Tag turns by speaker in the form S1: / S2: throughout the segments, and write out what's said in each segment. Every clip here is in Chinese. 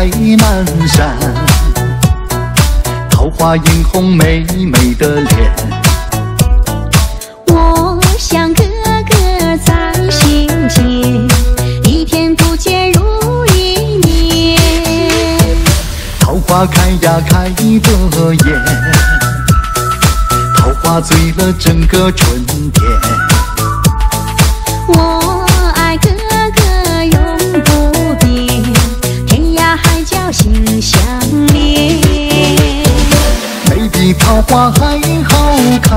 S1: 开满山，桃花映红妹妹的脸。
S2: 我想哥哥在心间，一天不见如一年。
S1: 桃花开呀开得艳，桃花醉了整个春天。花还好看，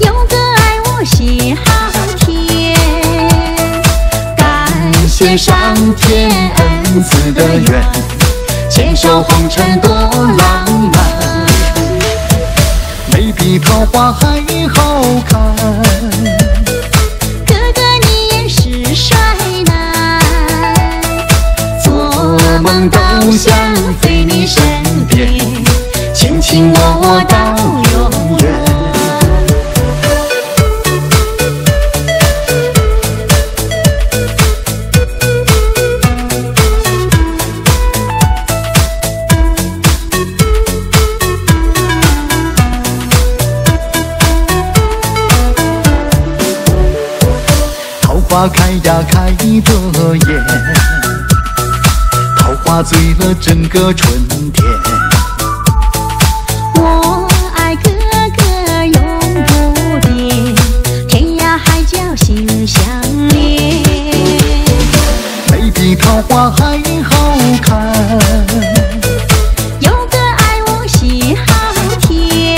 S2: 有个爱我心好甜，感谢上天恩赐的缘，牵手红尘多浪漫。
S1: 没比桃花
S2: 我到永远。
S1: 桃花开呀开得艳，桃花醉了整个春天。花还好看，
S2: 有个爱我心好甜，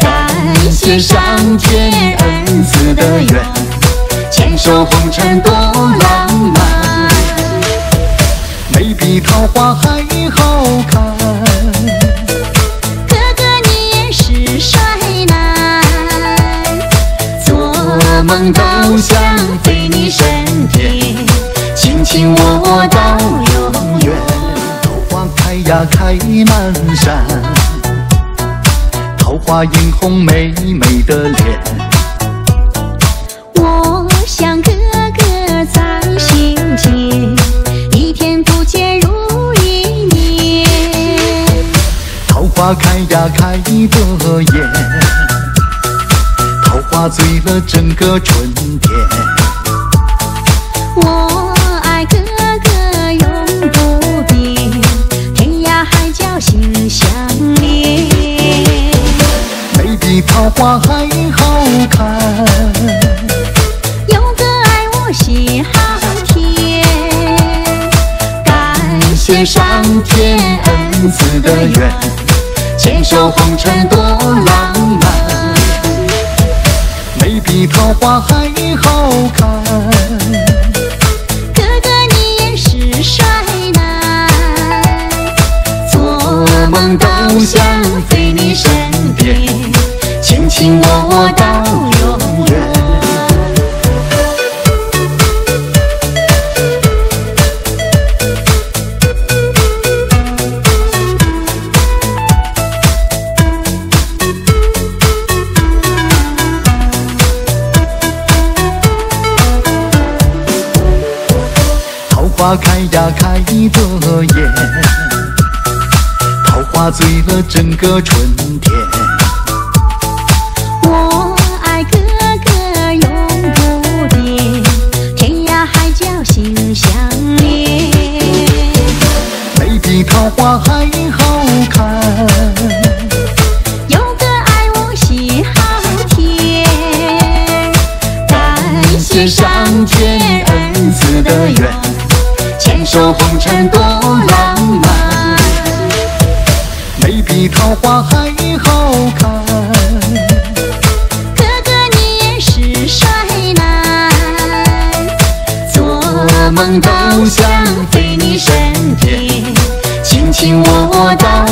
S2: 感谢上天恩赐的缘，牵手红尘多浪漫。
S1: 没比桃花还好看。
S2: 哥哥你也是帅男，做梦都想飞你，亲我我到永远。
S1: 桃花开呀开满山，桃花映红妹妹的脸。
S2: 我想哥哥在心间，一天不见如一年。
S1: 桃花开呀开得艳，桃花醉了整个春天。
S2: 我此的缘，牵手红尘多浪漫。
S1: 没比桃花还好看。花开呀开得艳，桃花醉了整个春天。
S2: 我爱哥哥永不变，天涯海角心相连。
S1: 没比桃花还
S2: 说红尘多浪漫。
S1: 没比桃花还好看。
S2: 哥哥你也是帅男，做梦都想飞你身边，亲亲我我到